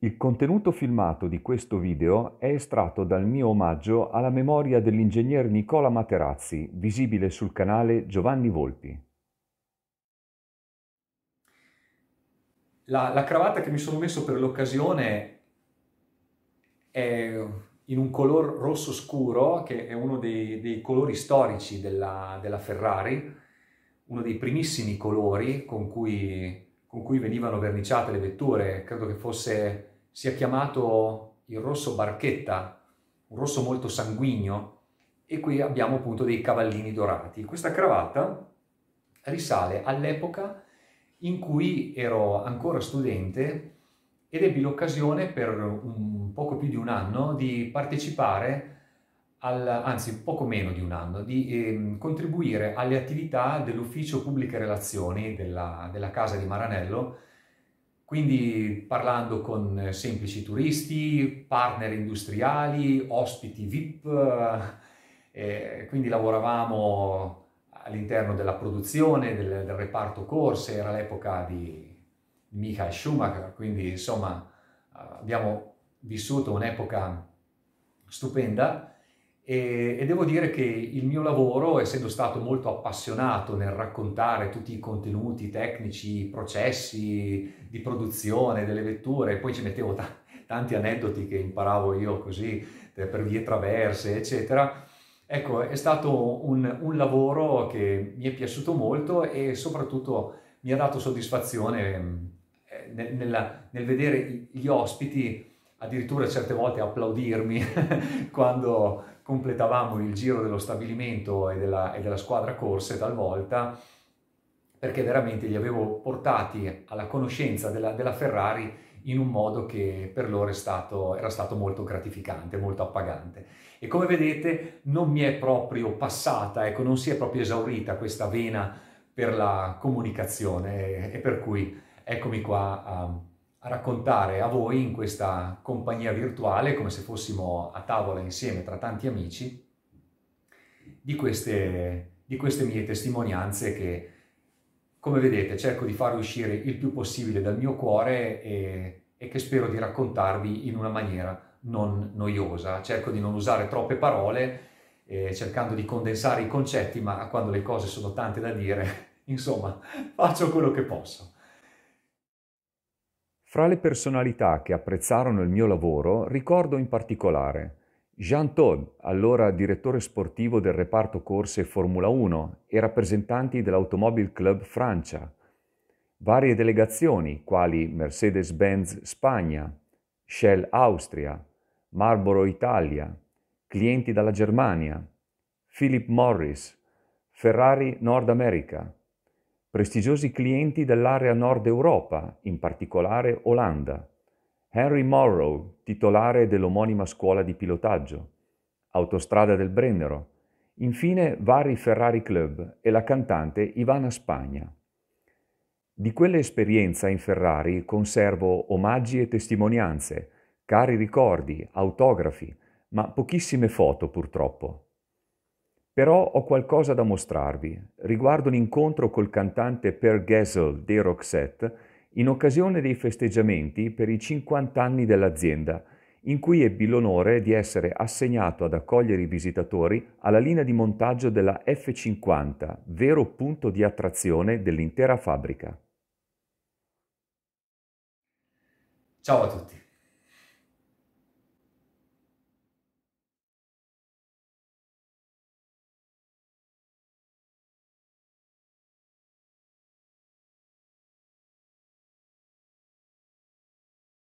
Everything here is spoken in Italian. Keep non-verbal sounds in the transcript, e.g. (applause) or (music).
Il contenuto filmato di questo video è estratto dal mio omaggio alla memoria dell'ingegner Nicola Materazzi, visibile sul canale Giovanni Volpi. La, la cravatta che mi sono messo per l'occasione è in un color rosso scuro, che è uno dei, dei colori storici della, della, Ferrari, uno dei primissimi colori con cui, con cui venivano verniciate le vetture, credo che fosse sia chiamato il rosso barchetta, un rosso molto sanguigno, e qui abbiamo appunto dei cavallini dorati. Questa cravatta risale all'epoca in cui ero ancora studente ed ebbi l'occasione per un poco più di un anno di partecipare al, anzi poco meno di un anno, di eh, contribuire alle attività dell'ufficio pubbliche relazioni della, della casa di Maranello quindi parlando con semplici turisti, partner industriali, ospiti VIP, eh, quindi lavoravamo all'interno della produzione, del, del, reparto corse, era l'epoca di Michael Schumacher, quindi insomma abbiamo vissuto un'epoca stupenda e, e, devo dire che il mio lavoro, essendo stato molto appassionato nel raccontare tutti i contenuti tecnici, i processi di produzione delle vetture, poi ci mettevo t- tanti aneddoti che imparavo io così eh, per vie traverse, eccetera. Ecco, è stato un, un lavoro che mi è piaciuto molto e soprattutto mi ha dato soddisfazione eh, nel, nella, nel vedere gli ospiti addirittura certe volte applaudirmi (laughs) quando completavamo il giro dello stabilimento e della, e della squadra corse talvolta, perché veramente li avevo portati alla conoscenza della, della Ferrari in un modo che per loro stato, era stato molto gratificante, molto appagante. E come vedete non mi è proprio passata, ecco, non si è proprio esaurita questa vena per la comunicazione e, per cui eccomi qua a a raccontare a voi in questa compagnia virtuale, come se fossimo a tavola insieme tra tanti amici, di queste, di queste mie testimonianze che, come vedete, cerco di far uscire il più possibile dal mio cuore e, e che spero di raccontarvi in una maniera non noiosa. Cerco di non usare troppe parole, eh, cercando di condensare i concetti, ma quando le cose sono tante da dire, (laughs) insomma, faccio quello che posso. Fra le personalità che apprezzarono il mio lavoro ricordo in particolare Jean Todt, allora direttore sportivo del reparto corse Formula 1 e rappresentanti dell'Automobile Club Francia, varie delegazioni quali Mercedes-Benz Spagna, Shell Austria, Marlboro Italia, clienti dalla Germania, Philip Morris, Ferrari Nord America, prestigiosi clienti dell'area nord Europa, in particolare Olanda, Henry Morrow, titolare dell'omonima scuola di pilotaggio, Autostrada del Brennero, infine vari Ferrari Club e la cantante Ivana Spagna. Di quell'esperienza in Ferrari conservo omaggi e testimonianze, cari ricordi, autografi, ma pochissime foto purtroppo. Però ho qualcosa da mostrarvi riguardo l'incontro col cantante Per Gessel dei Roxette in occasione dei festeggiamenti per i 50 anni dell'azienda, in cui ebbi l'onore di essere assegnato ad accogliere i visitatori alla linea di montaggio della F50, vero punto di attrazione dell'intera fabbrica. Ciao a tutti.